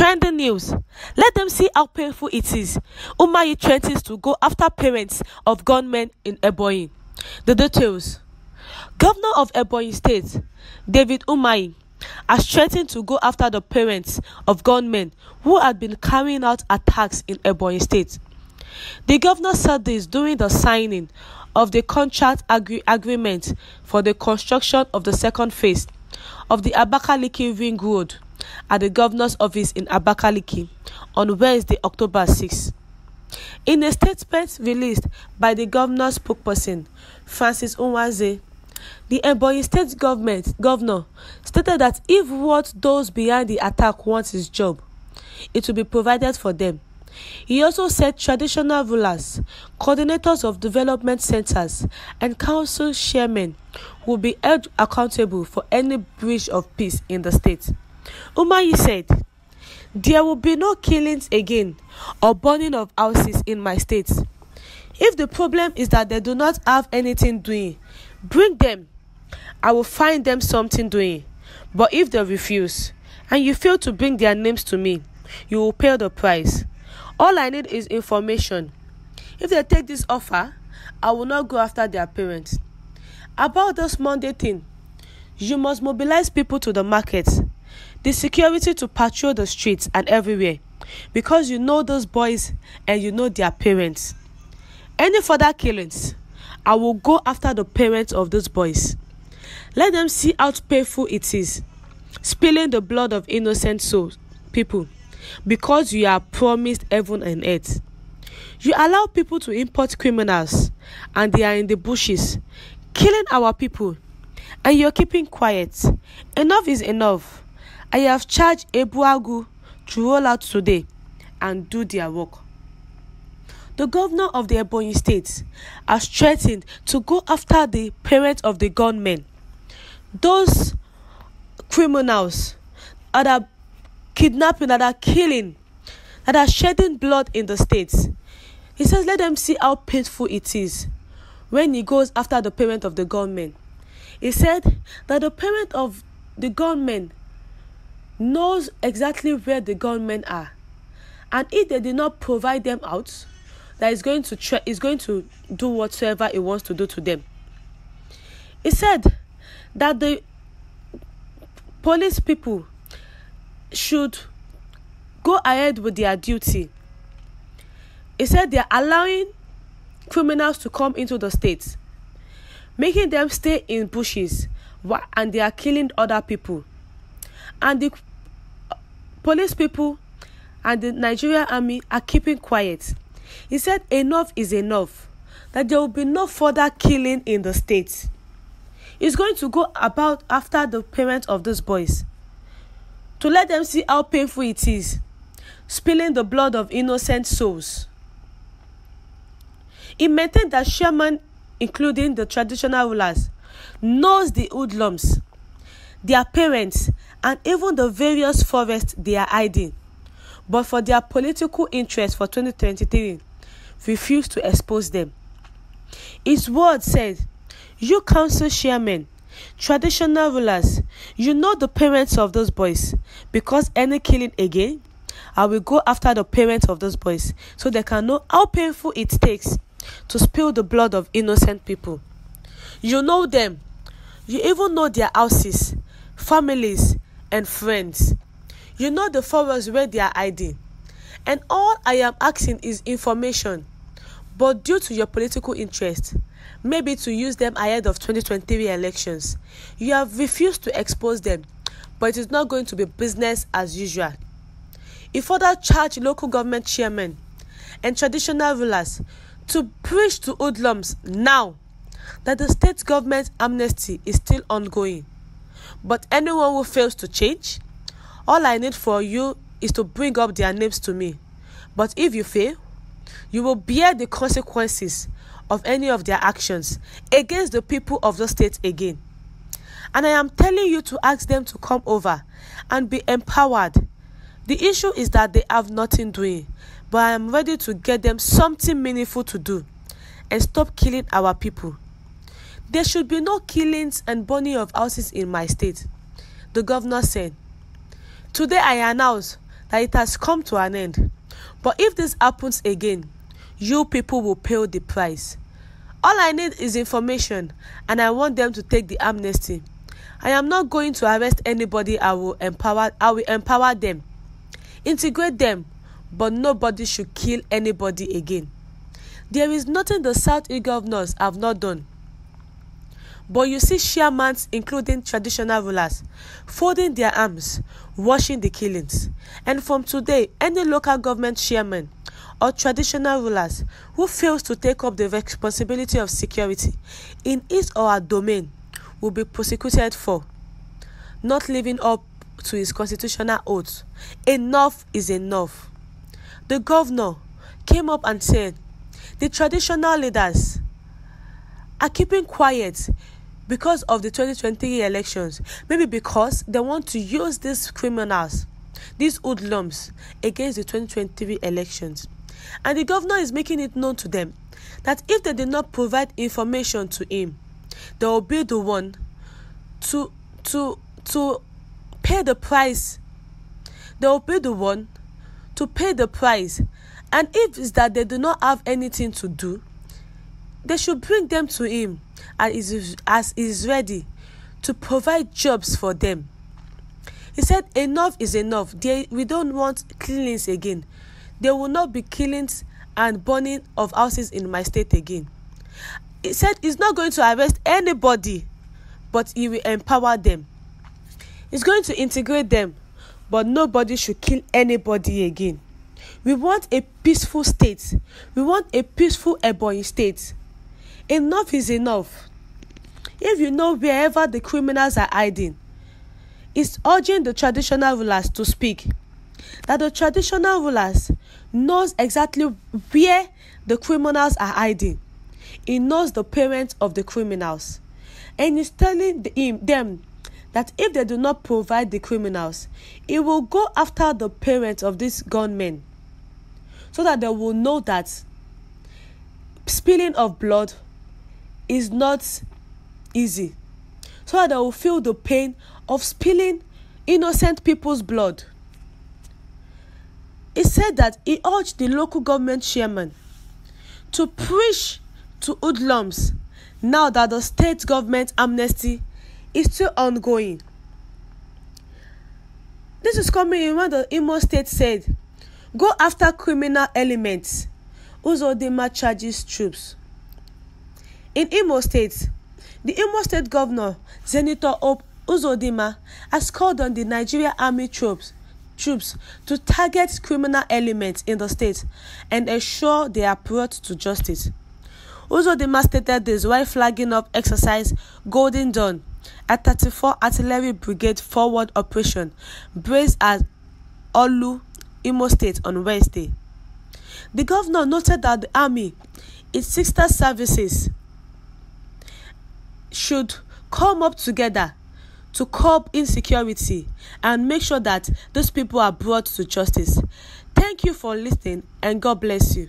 Trending news. Let them see how painful it is. Umahi threatens to go after parents of gunmen in Ebonyi. The details. Governor of Ebonyi State, David Umahi, has threatened to go after the parents of gunmen who had been carrying out attacks in Ebonyi State. The governor said this during the signing of the contract agree agreement for the construction of the second phase of the Abakaliki Ring Road at the governor's office in Abakaliki on Wednesday, October 6. In a statement released by the governor's spokesperson, Francis Nwaze, the Ebonyi State government governor stated that if what those behind the attack want is job, it will be provided for them. He also said traditional rulers, coordinators of development centers, and council chairmen will be held accountable for any breach of peace in the state. Umahi said, There will be no killings again or burning of houses in my state. If the problem is that they do not have anything doing, bring them. I will find them something doing. But if they refuse, and you fail to bring their names to me, you will pay the price. All I need is information. If they take this offer, I will not go after their parents. About this Monday thing, you must mobilize people to the market, the security to patrol the streets and everywhere, because you know those boys and you know their parents. Any further killings, I will go after the parents of those boys. Let them see how painful it is, spilling the blood of innocent souls, people, because you are promised heaven and earth. You allow people to import criminals, and they are in the bushes, killing our people, and you're keeping quiet. Enough is enough. I have charged Ebubeagu to roll out today and do their work. The governor of the Ebonyi state has threatened to go after the parents of the gunmen. Those criminals that are kidnapping, that are killing, that are shedding blood in the states. He says, let them see how painful it is when he goes after the parent of the gunmen. He said that the parent of the gunmen knows exactly where the gunmen are. And if they did not provide them out, that is going to try, is going to do whatsoever it wants to do to them. He said that the police people should go ahead with their duty. He said they are allowing criminals to come into the state, making them stay in bushes, and they are killing other people. And the police people and the Nigerian army are keeping quiet. He said enough is enough, that there will be no further killing in the state. He's going to go about after the parents of those boys to let them see how painful it is, spilling the blood of innocent souls. He maintained that Sherman, including the traditional rulers, knows the hoodlums, their parents, and even the various forests they are hiding, but for their political interest for 2023, refuse to expose them. His word said, You council chairmen, traditional rulers, you know the parents of those boys, because any killing again, I will go after the parents of those boys so they can know how painful it takes to spill the blood of innocent people. You know them, you even know their houses, families, and friends. You know the forests where they are hiding. And all I am asking is information. But due to your political interest, maybe to use them ahead of 2023 elections, you have refused to expose them, but it is not going to be business as usual. He further charged local government chairmen and traditional rulers to preach to hoodlums now that the state government amnesty is still ongoing. But anyone who fails to change, all I need for you is to bring up their names to me. But if you fail, you will bear the consequences of any of their actions against the people of the state again. And I am telling you to ask them to come over and be empowered. The issue is that they have nothing doing, but I am ready to get them something meaningful to do and stop killing our people. There should be no killings and burning of houses in my state, the governor said. Today I announce that it has come to an end. But if this happens again, you people will pay the price. All I need is information, and I want them to take the amnesty. I am not going to arrest anybody. I will empower. I will empower them, integrate them, but nobody should kill anybody again. There is nothing the South governors have not done. But you see shamans, including traditional rulers, folding their arms, watching the killings. And from today, any local government chairman or traditional rulers who fails to take up the responsibility of security in his or her domain will be prosecuted for not living up to his constitutional oath. Enough is enough. The governor came up and said, The traditional leaders are keeping quiet because of the 2023 elections. Maybe because they want to use these criminals, these hoodlums, against the 2023 elections. And the governor is making it known to them that if they did not provide information to him, they will be the one to to to pay the price. They will be the one to pay the price. And if it's that they do not have anything to do, they should bring them to him as is, as is ready to provide jobs for them. He said, Enough is enough. They, we don't want killings again. There will not be killings and burning of houses in my state again. He said he's not going to arrest anybody, but he will empower them. He's going to integrate them, but nobody should kill anybody again. We want a peaceful state. We want a peaceful Ebonyi state. Enough is enough. If you know wherever the criminals are hiding, it's urging the traditional rulers to speak. That the traditional rulers knows exactly where the criminals are hiding. He knows the parents of the criminals. And he's telling them that if they do not provide the criminals, he will go after the parents of these gunmen so that they will know that spilling of blood is not easy so that they will feel the pain of spilling innocent people's blood. He said that he urged the local government chairman to preach to hoodlums now that the state government amnesty is still ongoing. This is coming in when the Imo state said, go after criminal elements. Uzodinma charges troops in Imo State, the Imo State Governor, Senator Hope Uzodinma, has called on the Nigerian Army troops troops to target criminal elements in the state and ensure they are brought to justice. Uzodinma stated this while flagging up exercise Golden Dawn, a 34 Artillery Brigade forward operation based at Olu, Imo State on Wednesday. The governor noted that the army, its sister services, should come up together to curb insecurity and make sure that those people are brought to justice. Thank you for listening and God bless you.